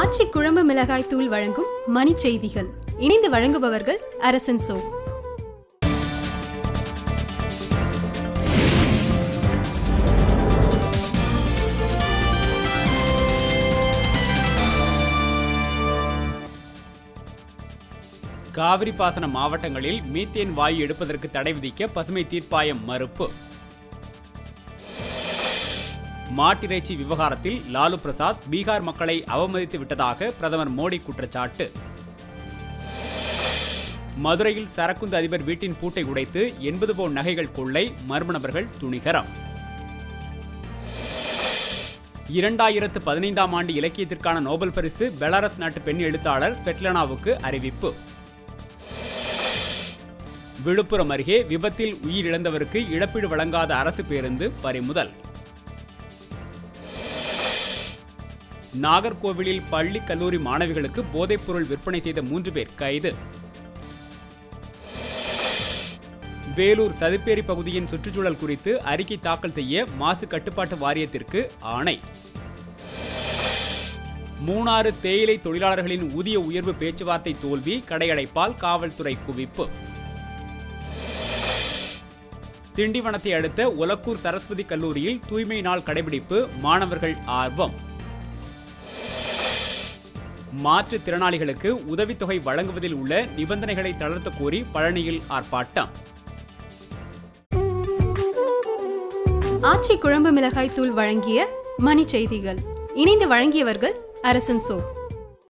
ஆச்சி குழம்பு மிளகாய் தூள் வழங்கும் மணி செய்திகள். இணைந்து வழங்குபவர்கள் அரசன் சோ. காவிரி பாசன மாவட்டங்களில் மீத்தேன் வாயு எடுப்பதற்கு தடை விதிக்க பசுமை தீர்ப்பாயம் மறுப்பு. மாட்டிறைச்சி விவகாரத்தில் லாலு பிரசாத் பீகார் மக்களை அவமதித்து விட்டதாக பிரதமர் மோடி குற்றச்சாட்டு. மதுரையில் சரக்குந்து அதிபர் வீட்டின் பூட்டை உடைத்து எண்பது பவுன் நகைகள் கொள்ளை மர்ம நபர்கள் துணிகரம். இரண்டாயிரத்து பதினைந்தாம் ஆண்டு இலக்கியத்திற்கான நோபல் பரிசு பெலாரஸ் நாட்டு பெண் எழுத்தாளர் ஸ்வெட்லனாவுக்கு அறிவிப்பு. விழுப்புரம் அருகே விபத்தில் உயிரிழந்தவருக்கு இழப்பீடு வழங்காத அரசு பேருந்து பறிமுதல். நாகர்கோவிலில் பள்ளி கல்லூரி மாணவிகளுக்கு போதைப்பொருள் விற்பனை செய்த மூன்று பேர் கைது. வேலூர் சதுப்பேரி பகுதியின் சுற்றுச்சூழல் குறித்து அறிக்கை தாக்கல் செய்ய மாசு கட்டுப்பாட்டு வாரியத்திற்கு ஆணை. மூணாறு தேயிலை தொழிலாளர்களின் ஊதிய உயர்வு பேச்சுவார்த்தை தோல்வி கடையடைப்பால் காவல்துறை குவிப்பு. திண்டிவனத்தை அடுத்த உலக்கூர் சரஸ்வதி கல்லூரியில் தூய்மை நாள் கடைபிடிப்பு மாணவர்கள் ஆர்வம். மாற்றுத்திறனாளிகளுக்கு உதவித்தொகை வழங்குவதில் உள்ள நிபந்தனைகளை தளர்த்த கோரி பழனியில் ஆர்ப்பாட்டம். ஆச்சி குழம்பு மிளகாய் தூள் வழங்கிய மணி செய்திகள். இணைந்து வழங்கியவர்கள் அரசன் சோ